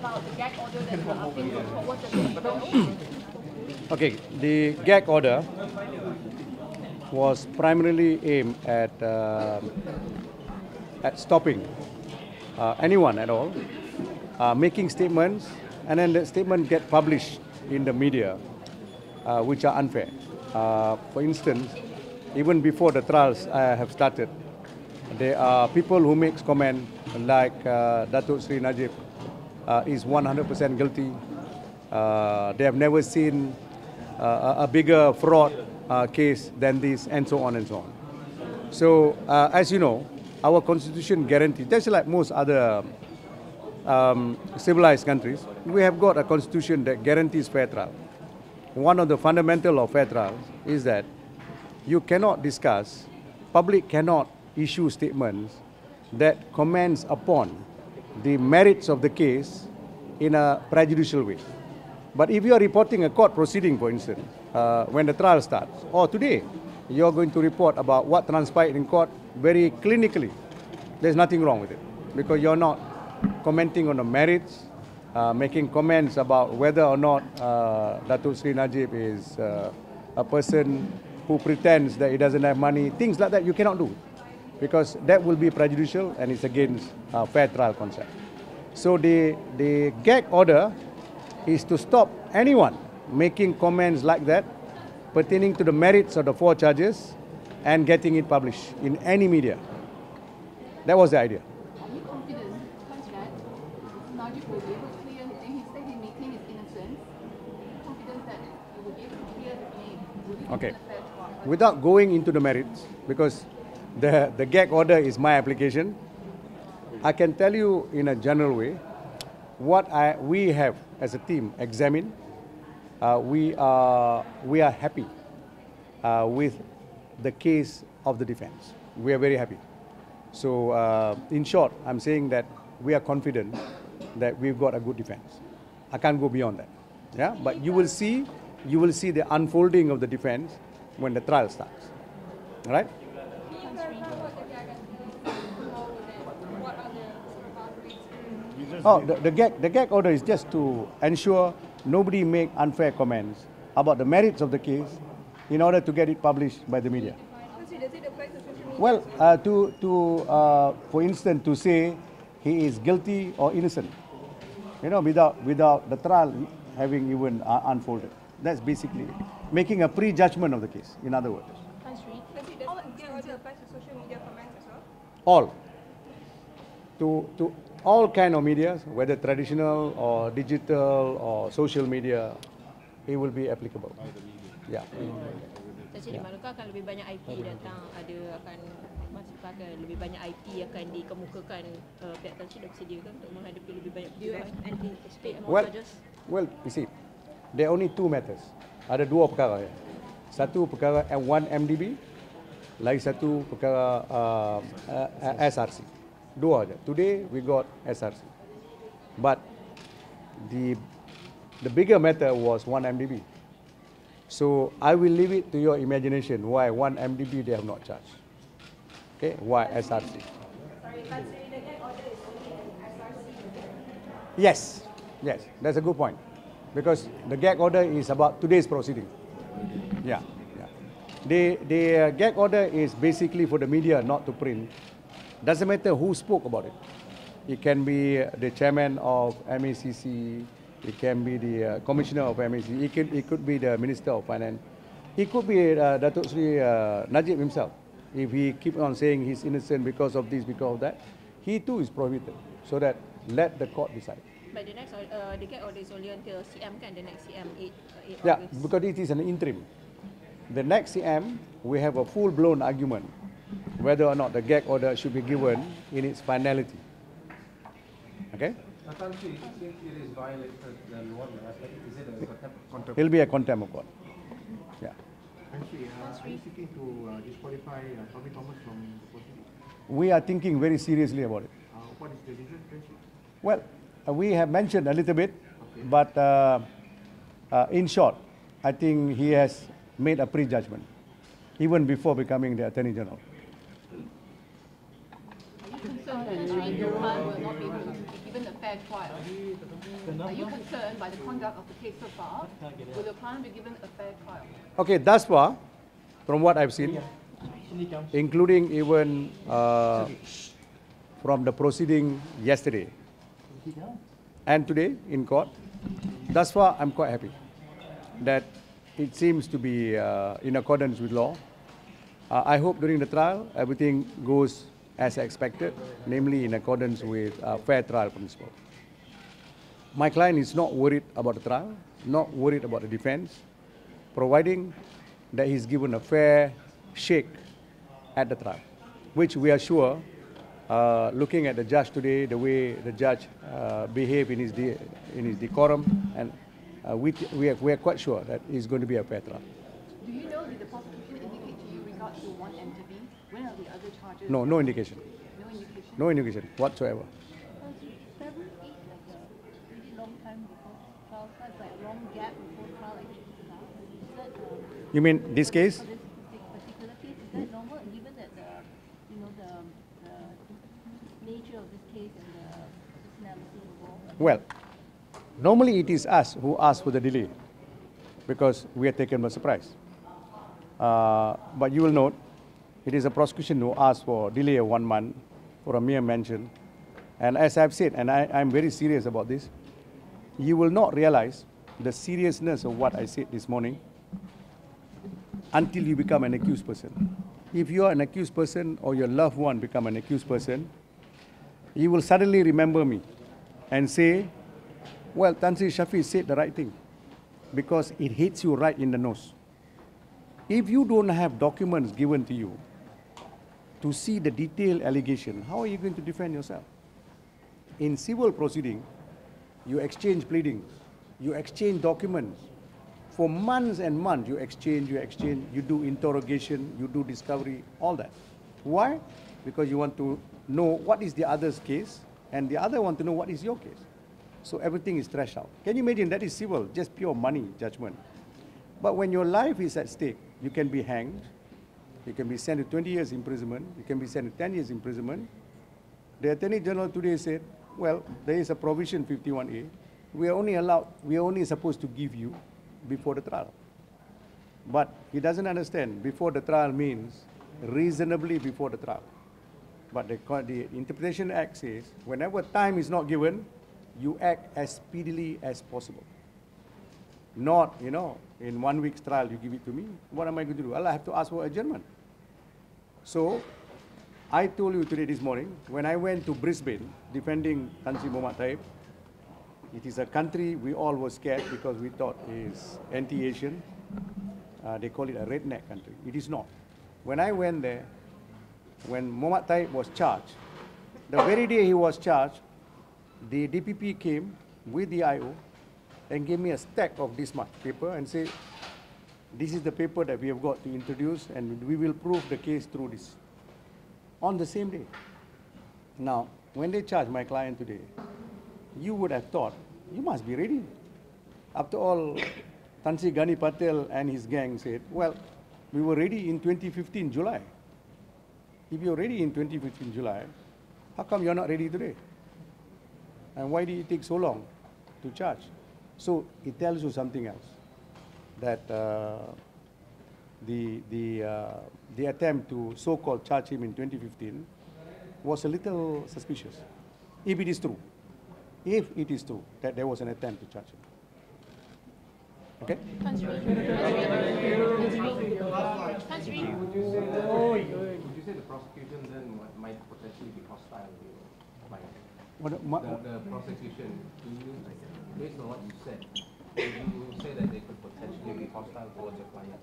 about the gag order that being put forward to the bill? Okay, the gag order was primarily aimed at uh, at stopping uh, anyone at all uh, making statements, and then the statement get published in the media, uh, which are unfair. Uh, for instance, even before the trials uh, have started, there are people who makes comment like uh, Datuk Sri Najib uh, is 100% guilty. Uh, they have never seen uh, a bigger fraud uh, case than this, and so on and so on. So, uh, as you know, our constitution guarantees, just like most other um, civilized countries, we have got a constitution that guarantees fair trial. One of the fundamental of fair trials is that you cannot discuss, public cannot issue statements that comments upon the merits of the case in a prejudicial way. But if you are reporting a court proceeding, for instance, uh, when the trial starts, or today, you're going to report about what transpired in court very clinically, there's nothing wrong with it because you're not commenting on the merits, uh, making comments about whether or not uh, Datuk Sri Najib is uh, a person who pretends that he doesn't have money, things like that you cannot do because that will be prejudicial and it's against uh, fair trial concept. So the, the gag order is to stop anyone making comments like that pertaining to the merits of the four charges and getting it published in any media. That was the idea. Are you confident, that Najib will be able to clear, and he said he maintained his innocence, confident that he will be able to clear his name? Okay. win a fair trial? Without going into the merits, because the, the gag order is my application, I can tell you in a general way what I, we have as a team examined. Uh, we, are, we are happy uh, with the case of the defense. We are very happy. So, uh, in short, I'm saying that we are confident that we've got a good defense. I can't go beyond that. Yeah, but you will see, you will see the unfolding of the defense when the trial starts. All right? Oh, the, the gag, the gag order is just to ensure nobody make unfair comments about the merits of the case in order to get it published by the media. Well, uh, to, to uh, for instance, to say he is guilty or innocent, you know, without, without the trial having even uh, unfolded. That's basically it. making a prejudgment of the case, in other words. Tan Sri, Does it does the order apply to social media comments as well? all to, to all kind of medias, whether traditional or digital or social media, it will be applicable. Yeah. Tak cik, manakah akan lebih banyak IP datang, ada akan masukkan akan lebih banyak IP akan dikemukakan uh, pihak Sri dah bersedia kan untuk menghadapi lebih banyak Do you anticipate more Well, charges? well, you see, there are only two matters. Ada dua perkara ya. Satu perkara M1 MDB, lagi satu perkara uh, uh, SRC. Today we got SRC. But the the bigger matter was 1 MDB. So I will leave it to your imagination why 1 MDB they have not charged. Okay, why SRC? Yes, yes, that's a good point. Because the gag order is about today's proceeding. Yeah, yeah. The, the uh, gag order is basically for the media not to print. Doesn't matter who spoke about it. It can be the chairman of MACC, it can be the uh, commissioner of MACC, it, can, it could be the minister of finance, it could be uh, Datuk Sri uh, Najib himself. If he keep on saying he's innocent because of this, because of that, he too is prohibited. So that let the court decide. But the next, uh, the gag order is only until CM kan, the next CM 8, uh, 8 Yeah, August. because it is an interim. The next CM, we have a full-blown argument whether or not the gag order should be given in its finality. Okay? Essentially, if it is violated, then what it a contempt? It'll be a contempt of court. Yeah. Uh, are you seeking to uh, disqualify uh, Tommy from the proceeding? We are thinking very seriously about it. Uh, what is the reason, Well, uh, we have mentioned a little bit, but uh, uh, in short, I think he has made a prejudgment, even before becoming the Attorney General. Client will not be given a fair trial? Are you concerned by the conduct of the case so far? Will your client be given a fair trial? Okay, thus far, from what I've seen, including even uh, from the proceeding yesterday and today in court, thus far I'm quite happy that it seems to be uh, in accordance with law. Uh, I hope during the trial everything goes as expected, namely in accordance with uh, fair trial principle. My client is not worried about the trial, not worried about the defense, providing that he's given a fair shake at the trial, which we are sure, uh, looking at the judge today, the way the judge uh, behaved in his, in his decorum, and uh, we, we, are, we are quite sure that it's going to be a fair trial. Do you know, did the prosecution indicate to you regard to one entity? When are the other charges? No, no indication. No indication? No indication whatsoever. Like a really long time before trial starts, like long gap before trial actually starts. Is that, um, You mean this case? for this particular case, is that normal, given that the, you know, the, the nature of this case and the personality involved? Well, normally it is us who ask for the delay because we are taken by surprise. Uh, but you will note, it is a prosecution who asked for delay of one month for a mere mention. And as I've said, and I, I'm very serious about this, you will not realize the seriousness of what I said this morning until you become an accused person. If you are an accused person or your loved one become an accused person, you will suddenly remember me and say, well, Tan Sri Shafee said the right thing because it hits you right in the nose. If you don't have documents given to you to see the detailed allegation, how are you going to defend yourself? In civil proceeding, you exchange pleadings, you exchange documents. For months and months, you exchange, you exchange, you do interrogation, you do discovery, all that. Why? Because you want to know what is the other's case, and the other want to know what is your case. So everything is thrashed out. Can you imagine that is civil, just pure money judgment. But when your life is at stake, you can be hanged, you can be sent to 20 years imprisonment, you can be sent to 10 years imprisonment. The Attorney General today said, well, there is a provision 51A. We are only allowed, we are only supposed to give you before the trial. But he doesn't understand, before the trial means reasonably before the trial. But the, the Interpretation Act says, whenever time is not given, you act as speedily as possible. Not, you know, in one week's trial, you give it to me. What am I going to do? Well, I have to ask for adjournment. So, I told you today this morning, when I went to Brisbane defending Tan Sri Muhammad Taib, it is a country we all were scared because we thought is anti-Asian. Uh, they call it a redneck country. It is not. When I went there, when Muhammad Taib was charged, the very day he was charged, the DPP came with the IO and gave me a stack of this much paper and said, this is the paper that we have got to introduce and we will prove the case through this. On the same day. Now, when they charged my client today, you would have thought, you must be ready. After all, Tan Sri Gani Patail and his gang said, well, we were ready in 2015 July. If you're ready in 2015 July, how come you're not ready today? And why did it take so long to charge? So it tells you something else, that uh, the, the, uh, the attempt to so-called charge him in 2015 was a little suspicious, if it is true. If it is true that there was an attempt to charge him. Okay? Would you say that, the prosecution then might- potentially be hostile? What, what, The, the prosecution, do you, based on what you said, do you say that they could potentially be hostile towards your client?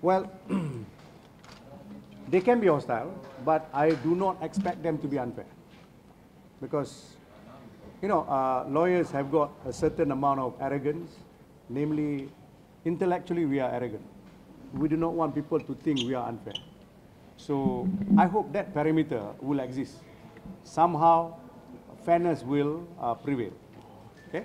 Well, they can be hostile, but I do not expect them to be unfair. Because, you know, uh, lawyers have got a certain amount of arrogance, namely, intellectually we are arrogant. We do not want people to think we are unfair. So I hope that parameter will exist. Somehow, fairness will uh, prevail. Okay?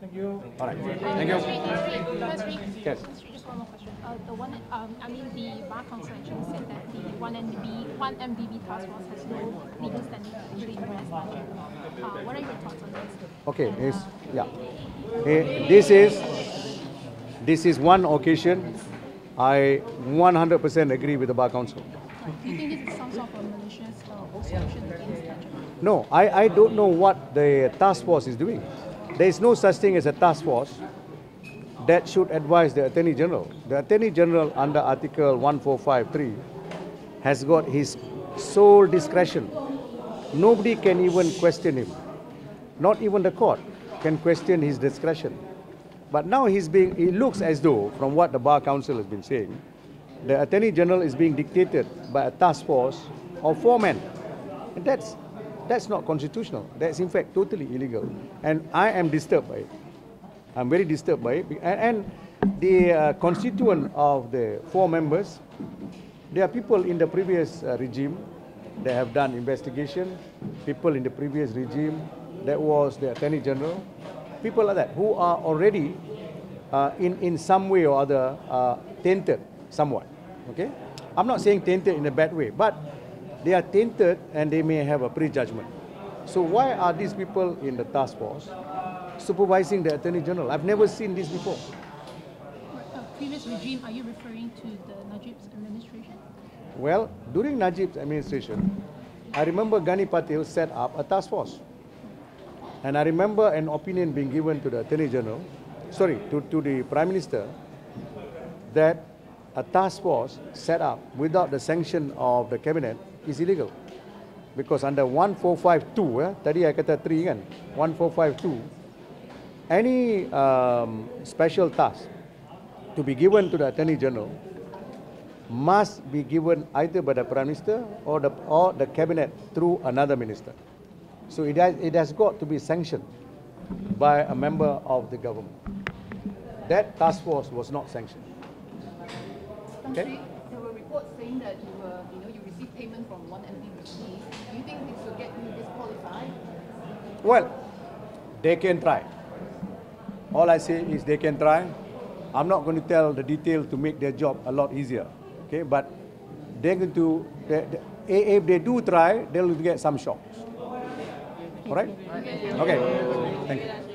Thank you. All right. Thank you. Tan Sri. Tan Sri. Yes. Just one more question. Uh, the one, um, I mean, the bar council actually said that the one MDB, one MDB task force has no legal standing to actually arrest Najib. Uh, what are your thoughts on this? Okay, is yeah. Eh, this is this is one occasion. I 100% agree with the bar council. Do you think this is some sort of malicious uh, association against Najib? No, I, I don't know what the task force is doing. There is no such thing as a task force that should advise the Attorney General. The Attorney General under Article 1453 has got his sole discretion. Nobody can even question him. Not even the court can question his discretion. But now he's being, it looks as though, from what the Bar Council has been saying, the Attorney General is being dictated by a task force of four men. And that's, that's not constitutional. That's in fact totally illegal. And I am disturbed by it. I'm very disturbed by it. And, and the uh, constituent of the four members, there are people in the previous uh, regime that have done investigation, people in the previous regime that was the Attorney General, people like that who are already uh, in, in some way or other uh, tainted somewhat. Okay? I'm not saying tainted in a bad way, but they are tainted and they may have a prejudgment. So why are these people in the task force supervising the Attorney General? I've never seen this before. Uh, previous regime, are you referring to the Najib's administration? Well, during Najib's administration, I remember Gani Patail set up a task force. And I remember an opinion being given to the Attorney General, sorry, to, to the Prime Minister, that a task force set up without the sanction of the Cabinet is illegal. Because under 1452, eh, tadi I kata 3 kan, 1452, any um, special task to be given to the Attorney General must be given either by the Prime Minister or the, or the Cabinet through another minister. So it has, it has got to be sanctioned by a member of the government. That task force was not sanctioned. Okay. There were reports saying that you were, you know, you received payment from one MDB. Do you think this will get you disqualified? Well, they can try. All I say is they can try. I'm not going to tell the detail to make their job a lot easier. Okay, but they're going to, they, they, if they do try, they'll get some shocks. All right? Okay. Thank you.